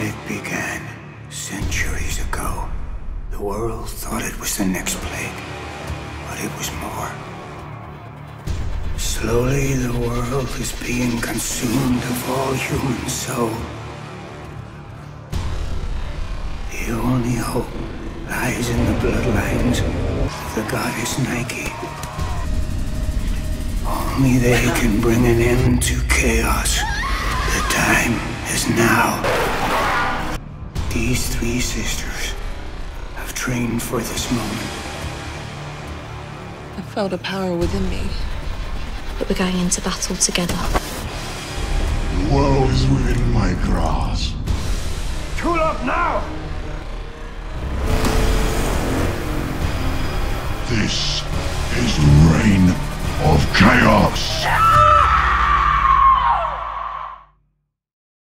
it began centuries ago. The world thought it was the next plague, but it was more. Slowly, the world is being consumed of all human soul. The only hope lies in the bloodlines of the goddess Nike. Only they can bring an end to chaos. The time is now. These three sisters have trained for this moment. I felt a power within me. But we're going into battle together. The world is within my grasp. Cool up now! This is the reign of chaos.